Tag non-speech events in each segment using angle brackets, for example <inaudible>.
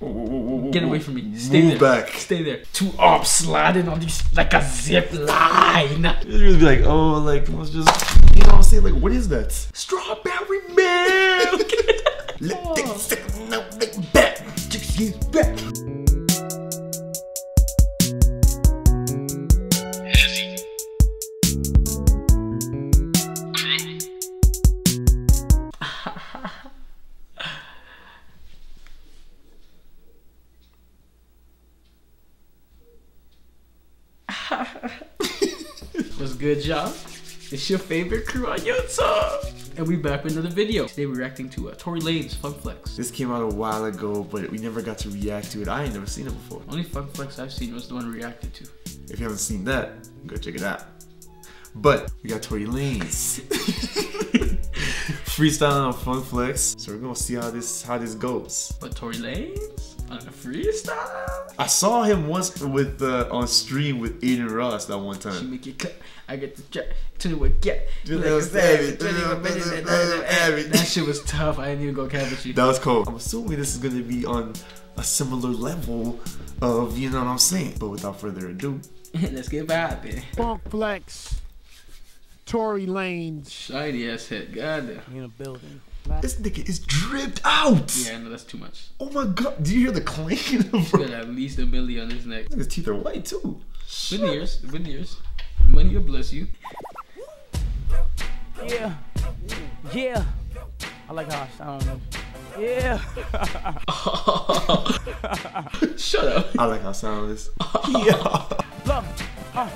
Get away from me. Stay Move there. back. Stay there. Two arms sliding on these like a zip line. You'd really be like, oh, like, let's just, you know what I'm saying? Like, what is that? Strawberry milk. Let take a second, now back. Back. Good, y'all? It's your favorite crew on YouTube. And we back with another video. Today we're reacting to uh, Tory Lanez Funk Flex. This came out a while ago, but we never got to react to it. I ain't never seen it before. Only Funk Flex I've seen was the one we reacted to. If you haven't seen that, go check it out. But we got Tory Lanez. <laughs> Freestyling on Funk Flex. So we're gonna see how this how this goes. But Tory Lanez on a freestyle. I saw him once with uh, on stream with Adin Ross that one She time. make it cut. I get the check. Tell you what get. Do Like little a savage, savage, do tell you little what better than little that. shit was tough. I didn't even go cap with you. That was cool. I'm assuming this is gonna be on a similar level of you know what I'm saying. But without further ado, <laughs> Let's get vibing. Funk Flex, Tory Lanez Shiny ass head. Goddamn. in a building. This nigga is dripped out. Yeah, I know that's too much. Oh my god, do you hear the clanking, bro? Got at least a milli on his neck. His teeth are white too. Veneers, veneers. Money will bless you. Yeah, yeah. I like how I sound. Yeah. <laughs> Shut up. I like how sound is. <laughs> yeah. Look, uh,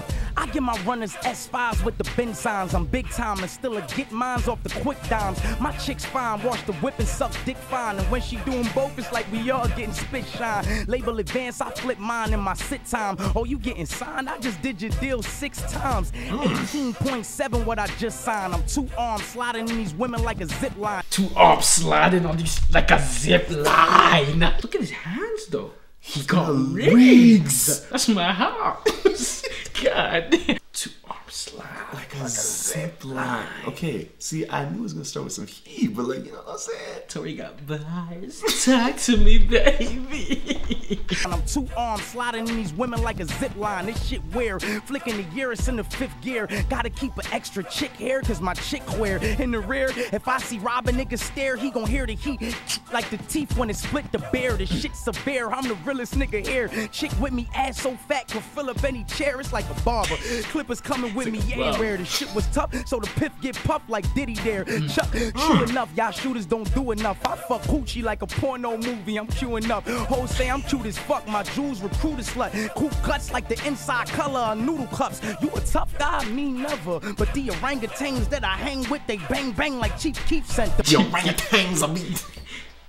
I get my runners S5s with the bin signs. I'm big time and still a get mines off the quick dimes. My chick's fine, wash the whip and suck dick fine. And when she doing both, it's like we all getting spit shine. Label advance, I flip mine in my sit time. Oh, you getting signed? I just did your deal six times. 18.7 what I just signed. I'm two arms sliding in these women like a zip line. Two arms sliding on these like a zip line. Look at his hands though. He got rings. rings. That's my house. <laughs> God. <laughs> Two arms slide. Like a zip line. Okay, see, I knew it was gonna start with some heat, but like, you know what I'm saying? Tory got bars. <laughs> Talk to me, baby. And I'm two arms sliding in these women like a zip line. This shit weird. Flicking the gear, it's in the fifth gear. Gotta keep an extra chick hair, cause my chick queer. In the rear, if I see Robin nigga stare, he gon' hear the heat. Like the teeth when it split the bear. The shit severe, I'm the realest nigga here. Chick with me, ass so fat, could fill up any chair. It's like a barber. Clippers coming with me everywhere. The shit was tough, so the piff get puffed like Diddy there. Mm. Chuck, mm. true enough, y'all shooters don't do enough. I fuck hoochie like a porno movie. I'm queuing up. Hoes say I'm cute as fuck. My jewels recruit a slut. Cool guts like the inside color of noodle cups. You a tough guy, me never. But the orangutans that I hang with, they bang bang like Chief Keef sent them. Yo, orangutans, I mean.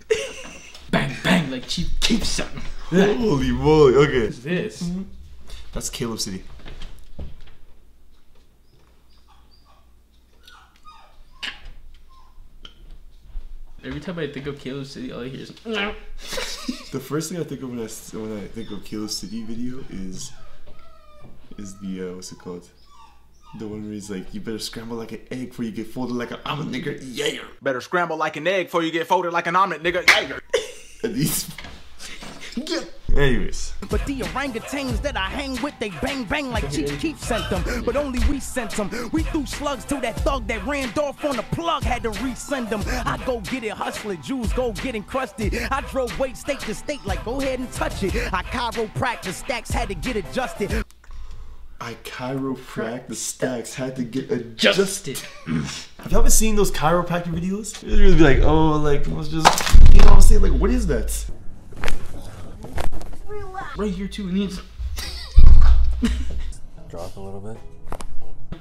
<laughs> bang bang like Chief Keef something. Holy moly, okay. What is This. That's Caleb City. Time I think of Caleb City, all I hear is. <laughs> The first thing I think of when I, s- when I think of Caleb City video is is the uh, what's it called? The one where he's like, you better scramble like an egg before you get folded like an omelet, nigga. Yeah. Better scramble like an egg before you get folded like an omelet, nigga. Jaeger. And these. Yeah. Anyways, But the orangutans that I hang with, they bang bang like Chief <laughs> Keef sent them. But only we sent them. We threw slugs to that thug that ran off on the plug, had to resend them. I go get it, hustling, Jews go get encrusted. I drove weight state to state, like go ahead and touch it. I chiropractic stacks had to get adjusted. I chiropract the stacks had to get adjusted. <laughs> Have y'all been seeing those chiropractic videos? It's really be like, oh, like let's just, you know what I'm saying? Like, what is that? Right here too. It needs. <laughs> Drop a little bit.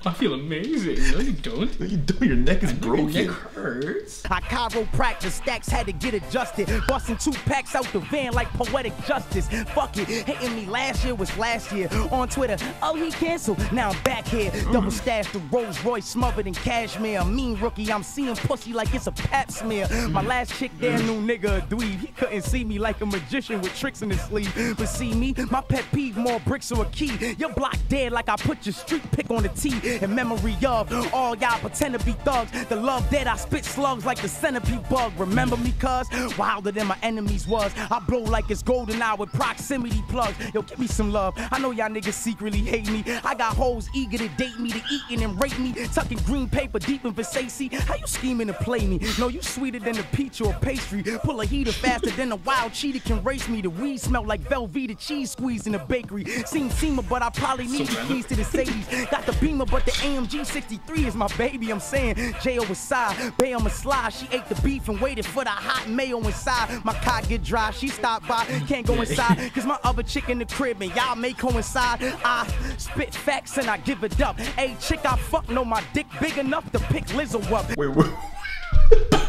I feel amazing. No, you don't. No, you don't. Your neck is broken. Your neck broken. hurts. I chiropractic stacks had to get adjusted. Busting two packs out the van like poetic justice. Fuck it, Hitting me last year was last year. On Twitter, oh he canceled. Now I'm back here. Double stash the Rolls Royce smothered in cashmere. A mean rookie, I'm seeing pussy like it's a pap smear. My last chick damn new nigga a dweeb. He couldn't see me like a magician with tricks in his sleeve. But see me, my pet peeve more bricks or a key. Your block dead like I put your street pick on the T. in memory of all y'all pretend to be thugs. The love that I spit slugs like the centipede bug. Remember me, cuz? Wilder than my enemies was. I blow like it's golden hour with proximity plugs. Yo, give me some love. I know y'all niggas secretly hate me. I got hoes eager to date me, to eatin' and rape me. Tucking green paper deep in Versace. How you scheming to play me? No, you sweeter than a peach or a pastry. Pull a heater faster than a wild cheetah can race me. The weed smell like Velveeta cheese squeeze in a bakery. Seen Seema, but I probably need the keys to the Sadie's. Got the Beamer, but the AMG 63 is my baby. I'm saying J.O. was side, Bay on my slide. She ate the beef and waited for the hot mayo inside. My car get dry, she stopped by. Can't go inside, <laughs> cause my other chick in the crib and y'all may coincide. I spit facts and I give it up. Hey, chick, I fuck know my dick big enough to pick Lizzo up. Wait, wait.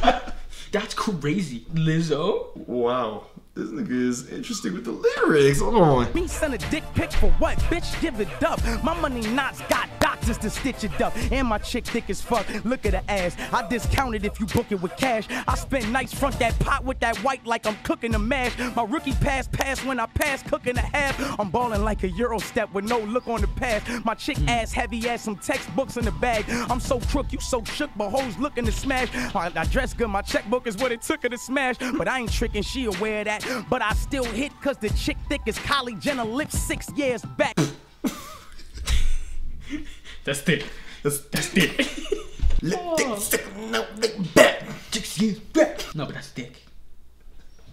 <laughs> That's crazy. Lizzo? Wow. This nigga is interesting with the lyrics. Hold on. Me send a dick pic for what? Bitch, give it up. My money knots got doctors to stitch it up. And my chick thick as fuck. Look at her ass. I discounted if you book it with cash. I spend nights front that pot with that white like I'm cooking a mash. My rookie pass pass when I pass cooking a half. I'm balling like a Euro step with no look on the pass. My chick hmm. ass heavy ass some textbooks in the bag. I'm so crook, you so shook, but hoes looking to smash. I, I dress good, my checkbook is what it took her to smash. But I ain't tricking, she aware of that. But I still hit cause the chick thick as Kylie Jenner lips six years back. That's thick. That's That's thick. Let dick stick no dick back. Six years back. No, but that's thick.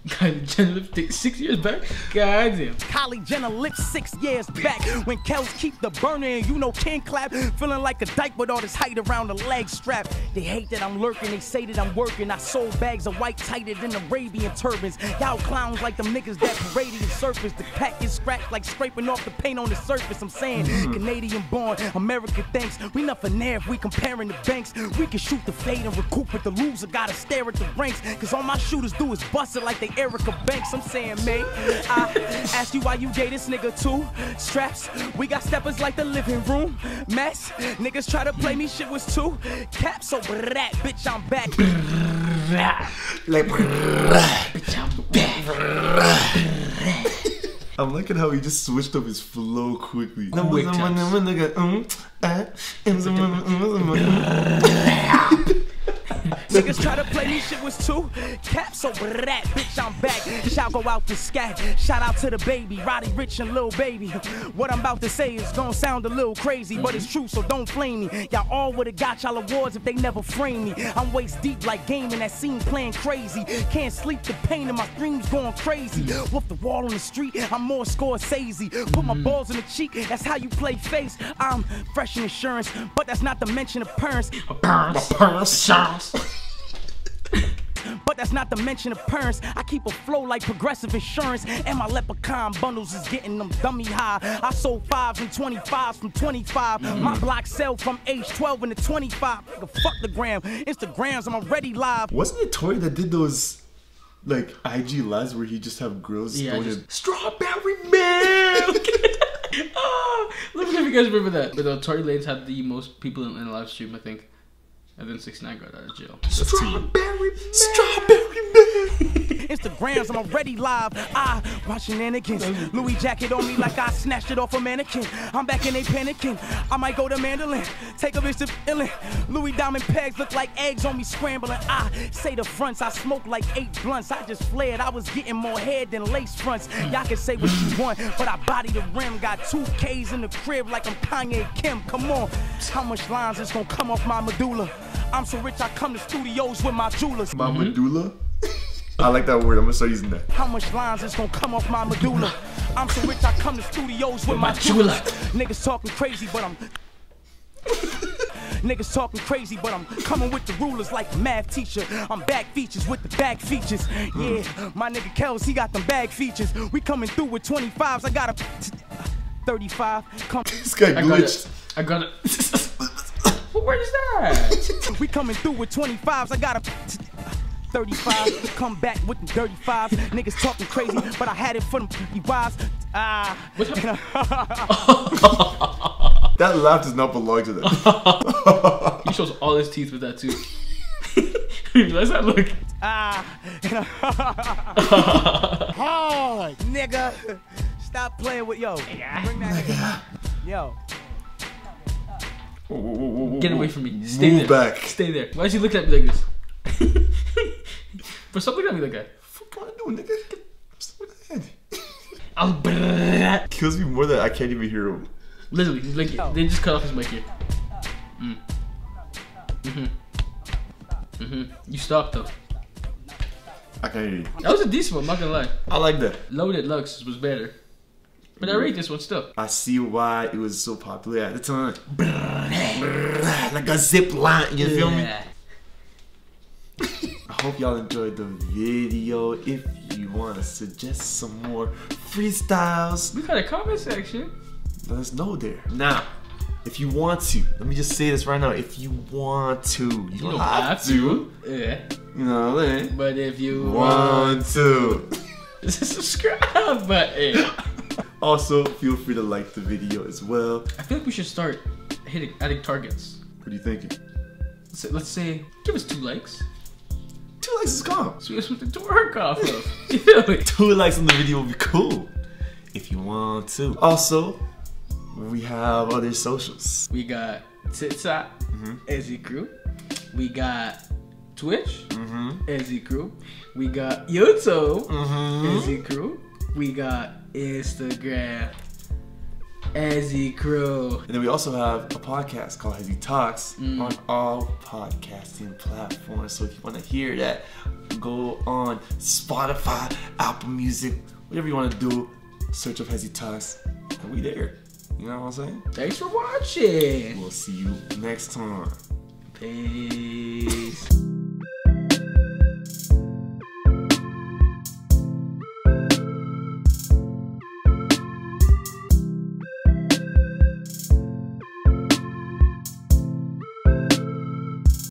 Kylie Jenner lipstick six years back? God damn. Kylie Jenner lips six years back. When Kels keep the burner and you know can clap. Feeling like a dyke with all this height around the leg strap. They hate that I'm lurking, they say that I'm working. I sold bags of white tighter than Arabian turbans. Y'all clowns like them niggas that parade the surface. The pack is scratched like scraping off the paint on the surface. I'm saying mm-hmm. Canadian born, American thanks. We nothing there if we comparing the banks. We can shoot the fade and recoup, but the loser gotta stare at the ranks. Cause all my shooters do is bust it like they Erica Banks. I'm saying, mate. I ask you why you gay this nigga too. Straps, we got steppers like the living room. Mess, niggas try to play me, shit was two. Caps, so that bitch, I'm back. Like, Bitch, I'm back. I'm liking how he just switched up his flow quickly. Quick Niggas try to play me, shit was two. Caps over that, bitch, I'm back. Shout go out to Scat. Shout out to the baby, Roddy Ricch and Lil Baby. What I'm about to say is gonna sound a little crazy, but it's true, so don't flame me. Y'all all would've got y'all awards if they never framed me. I'm waist deep like game in that scene playing crazy. Can't sleep, the pain in my dreams going crazy. Wolf the wall on the street, I'm more Scorsese. Put my balls in the cheek, that's how you play face. I'm fresh in insurance, but that's not to mention appearance. But that's not to mention appearance. I keep a flow like progressive insurance. And my leprechaun bundles is getting them dummy high. I sold fives and 25s from 25. My block sell from age 12 into 25. Nigga, fuck the gram. Instagrams, I'm already live. Wasn't it Tory that did those like IG lives where he just have girls Yeah, throwing just strawberry milk. oh, <laughs> let me know if you guys remember that. But uh, Tory Lanez had the most people in, in the live stream, I think. And then 69 got out of jail. Strawberry Strawberry man. <laughs> Instagrams, I'm already live. I watch shenanigans. Louis jacket on me like I snatched it off a mannequin. I'm back in they panicking. I might go to Mandolin, take a bitch to Illin. Louis diamond pegs look like eggs on me scrambling. I say the fronts, I smoke like eight blunts. I just flared, I was getting more head than lace fronts. Y'all can say what you want, but I body the rim. Got two K's in the crib like I'm Kanye Kim. Come on, how much lines is gonna come off my medulla? I'm so rich, I come to studios with my jewelers. My mm-hmm. medulla. <laughs> I like that word. I'm gonna start using that. How much lines is gonna come off my medulla? <laughs> I'm so rich, I come to studios with my my jeweler. jeweler. Niggas talking crazy, but I'm. <laughs> Niggas talking crazy, but I'm coming with the rulers like a math teacher. I'm back features with the back features. Mm. Yeah, my nigga Kels, he got them bag features. We coming through with 25s. I got a 35. Come, This guy I got glitched. it. I got it. What word that? <laughs> we coming through with 25s. I got a <laughs> 35. Come back with the 35s. Niggas talking crazy, but I had it for them 55s. Ah. <laughs> That laugh does not belong to them. He shows all his teeth with that too. you realize that look? Ah, hard, nigga. Stop playing with yo. Bring that nigga. Yo. Whoa, whoa, whoa, whoa, whoa, Get away from me. Stay Move there. back. Stay there. Why is he looking at me like this? <laughs> For something at me like that. Fuck you wanna do, nigga? Stop with that. I'll. Kills me more that I can't even hear him. Literally, he's like they just cut off his mic here. Mm. Mhm. Mm mhm. You stopped though. I can't hear you. That was a decent one. I'm not gonna lie. I like that. Loaded Lux was better, but I rate this one still. I see why it was so popular at the time. like a zip line, you feel me? I hope y'all enjoyed the video. If you want to suggest some more freestyles, We got a comment section. let us know there. Now, if you want to, let me just say this right now. If you want to, you, You don't have, to. to. Yeah. You know what I mean? But if you want Want to. <laughs> to subscribe button. Also, feel free to like the video as well. I feel like we should start hitting adding targets. What are you thinking? Let's say, let's say give us two likes. Two likes is gone. So we have something to work off of. <laughs> Feel? Two likes on the video would be cool. If you want to. Also, we have other socials. We got TikTok, Hesi Crew. We got Twitch, Mm-hmm. Hesi Crew. We got YouTube, Mm-hmm. Hesi Crew. We got Instagram, Hesi Crew. And then we also have a podcast called Hesi Talks Mm. on all podcasting platforms. So if you want to hear that, go on Spotify, Apple Music, whatever you want to do. Search up Hesi Talks, and we there. You know what I'm saying? Thanks for watching. We'll see you next time. Peace.